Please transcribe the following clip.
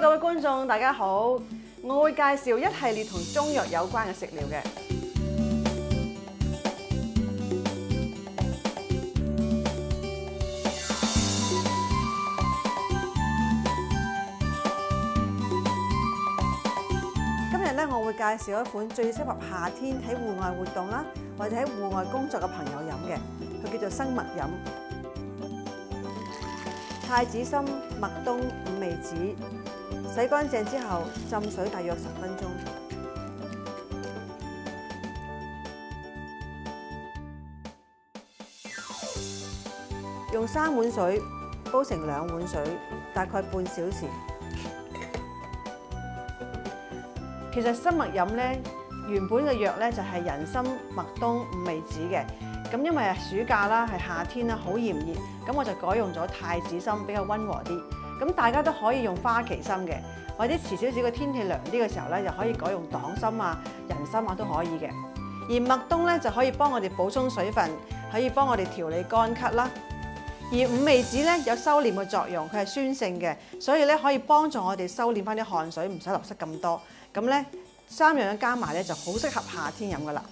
各位觀眾，大家好，我會介紹一系列同中藥有關嘅食療嘅。今日咧，我會介紹一款最適合夏天喺戶外活動啦，或者喺戶外工作嘅朋友飲嘅，佢叫做生麥飲。太子參、麥冬、五味子，洗乾淨之後浸水大約十分鐘。用三碗水煲成兩碗水，大概半小時。其實生麥飲咧，原本嘅藥咧就係人參、麥冬、五味子嘅。咁因為暑假啦，係夏天啦，好炎熱，咁我就改用咗太子參，比較溫和啲。咁大家都可以用花旗參嘅，或者遲少少嘅天氣涼啲嘅時候咧，又可以改用黨參啊、人参啊都可以嘅。而麥冬咧就可以幫我哋補充水分，可以幫我哋調理乾咳啦。而五味子咧有收敛嘅作用，佢係酸性嘅，所以咧可以幫助我哋收敛翻啲汗水，唔使流失咁多。咁咧三樣加埋咧就好適合夏天飲噶啦。